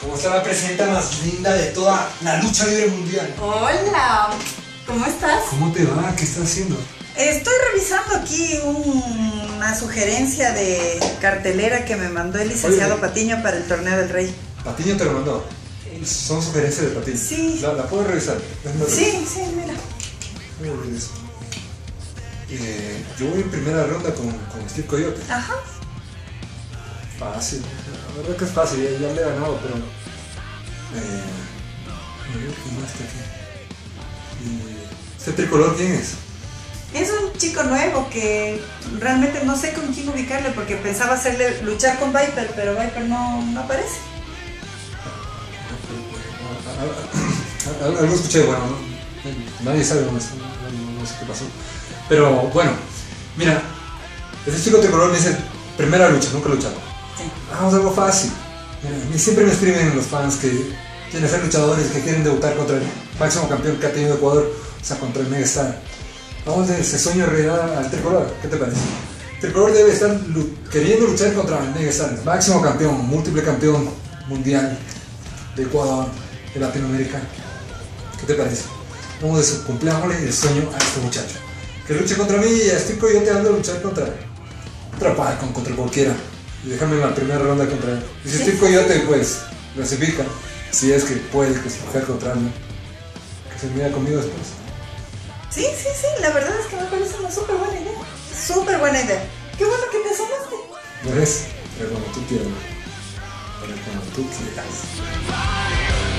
¿Cómo está la presidenta más linda de toda la lucha libre mundial? Hola, ¿cómo estás? ¿Cómo te va? ¿Qué estás haciendo? Estoy revisando aquí una sugerencia de cartelera que me mandó el licenciado Oye. Patiño para el torneo del Rey. Patiño te lo mandó. Son sugerencias de Patiño. Sí. ¿La, la puedo revisar? Déjame revisar. Sí, sí, mira. Déjame revisar. Eh, yo voy en primera ronda con, con Steve Coyote. Ajá. Fácil. La verdad que es fácil, ya, ya le he ganado, pero. Eh, a ver, ¿quién más está aquí? ¿Este tricolor quién es? Es un chico nuevo que realmente no sé con quién ubicarle porque pensaba hacerle luchar con Viper, pero Viper no, no aparece. Al- al- Algo escuché, bueno, no- nadie sabe dónde está, no, no- no sé qué pasó. Pero bueno, mira, este chico tricolor me dice, primera lucha, nunca he luchado. Vamos a algo fácil. Mí siempre me escriben los fans que quieren ser luchadores, que quieren debutar contra el máximo campeón que ha tenido Ecuador, o sea, contra el Megastar. Vamos de ese sueño realidad al tricolor, ¿qué te parece? El tricolor debe estar queriendo luchar contra el Megastar, máximo campeón, múltiple campeón mundial de Ecuador, de Latinoamérica. ¿Qué te parece? Vamos de su cumpleaños el sueño a este muchacho. Que luche contra mí y a este yo te ando a luchar contra contra Falcon, contra cualquiera. Y déjame en la primera ronda contra él. Y si estoy coyote, pues clasifica. Si es que puede clasificar contra alguien. Que se mida conmigo después. Sí, sí, sí, la verdad es que me parece una súper buena idea. Súper buena idea. Qué bueno que te asomaste. ¿No ves? Pero como tú quieras. Pero como tú quieras.